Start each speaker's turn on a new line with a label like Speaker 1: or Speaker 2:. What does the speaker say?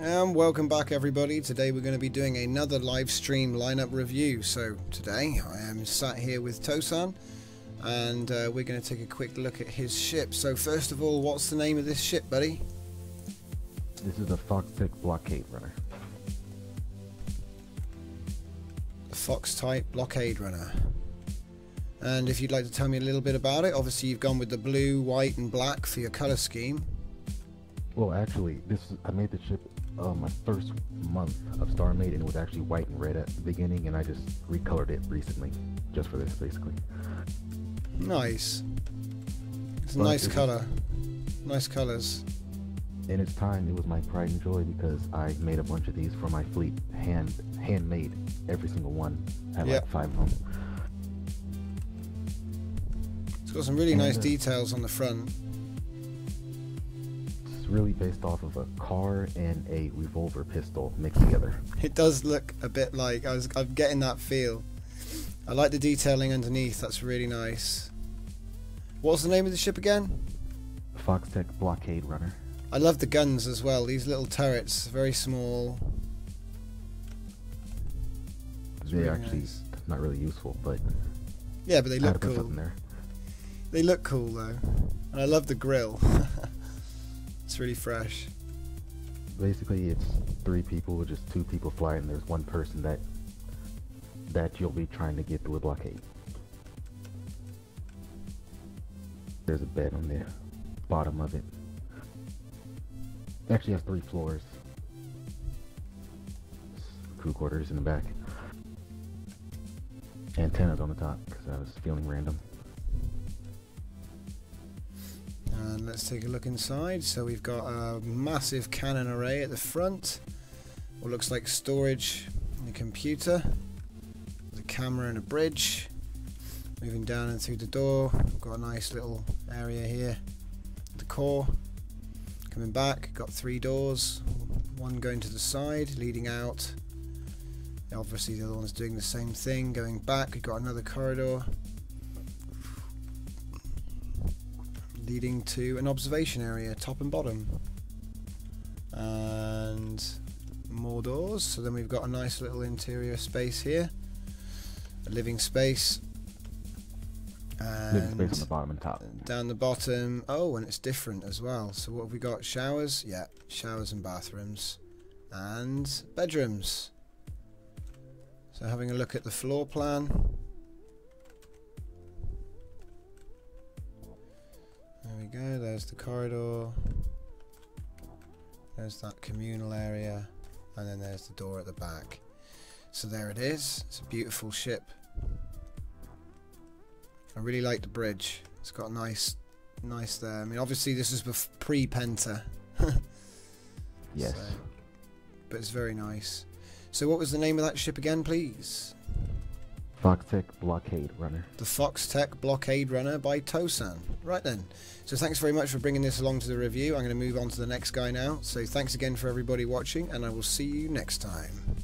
Speaker 1: And welcome back everybody. Today we're going to be doing another live stream lineup review. So today I am sat here with Tousan and uh, we're going to take a quick look at his ship. So first of all, what's the name of this ship, buddy?
Speaker 2: This is the Fox-Tech Blockade Runner.
Speaker 1: The Fox type blockade runner. And if you'd like to tell me a little bit about it, obviously you've gone with the blue, white and black for your color scheme.
Speaker 2: Well, actually, this is, I made the ship uh, my first month of StarMade, and it was actually white and red at the beginning, and I just recolored it recently, just for this, basically.
Speaker 1: Nice. It's a
Speaker 2: But
Speaker 1: nice
Speaker 2: it was-
Speaker 1: color. Nice colors.
Speaker 2: In its time, it was my pride and joy because I made a bunch of these for my fleet, hand handmade, every single one. I had
Speaker 1: Yep.
Speaker 2: like five of them.
Speaker 1: It's got some really
Speaker 2: And,
Speaker 1: nice
Speaker 2: uh,
Speaker 1: details on the front.
Speaker 2: Really based off of a car and a revolver pistol mixed together.
Speaker 1: It does look a bit like I was. I'm getting that feel. I like the detailing underneath. That's really nice. What's the name of the ship again?
Speaker 2: Fox-Tech Blockade Runner.
Speaker 1: I love the guns as well. These little turrets, very small. It's
Speaker 2: They're
Speaker 1: really
Speaker 2: actually
Speaker 1: nice.
Speaker 2: not really useful, but
Speaker 1: Yeah, but they
Speaker 2: I had to
Speaker 1: look cool. They look cool though, and I love the grill. it's really fresh.
Speaker 2: basically it's three people just two people flying. There's one person that that you'll be trying to get through a blockade. There's a bed on the bottom of it. It actually has three floors. Crew quarters in the back. Antennas on the top because I was feeling random
Speaker 1: And let's take a look inside. So we've got a massive cannon array at the front. What looks like storage and a computer. There's a camera and a bridge. Moving down and through the door. We've got a nice little area here. The core. Coming back, got three doors. One going to the side, leading out. Obviously the other one's doing the same thing. Going back, we've got another corridor. Leading to an observation area, top and bottom. And more doors. So then we've got a nice little interior space here, a living space.
Speaker 2: living space on
Speaker 1: And
Speaker 2: the bottom and top
Speaker 1: down the bottom, oh, and it's different as well. So what have we got? Showers, yeah, showers and bathrooms, and bedrooms. So having a look at the floor plan. There's the corridor. There's that communal area. And then there's the door at the back. So there it is. It's a beautiful ship. I really like the bridge. It's got a nice, nice there. I mean, obviously this is pre-Penta.
Speaker 2: yes
Speaker 1: So, but it's very nice. So what was the name of that ship again, please?
Speaker 2: Fox-Tech Blockade Runner
Speaker 1: The Fox Tech Blockade Runner by Tousan. Right then. So thanks very much for bringing this along to the review. I'm going to move on to the next guy now. So thanks again for everybody watching, and I will see you next time.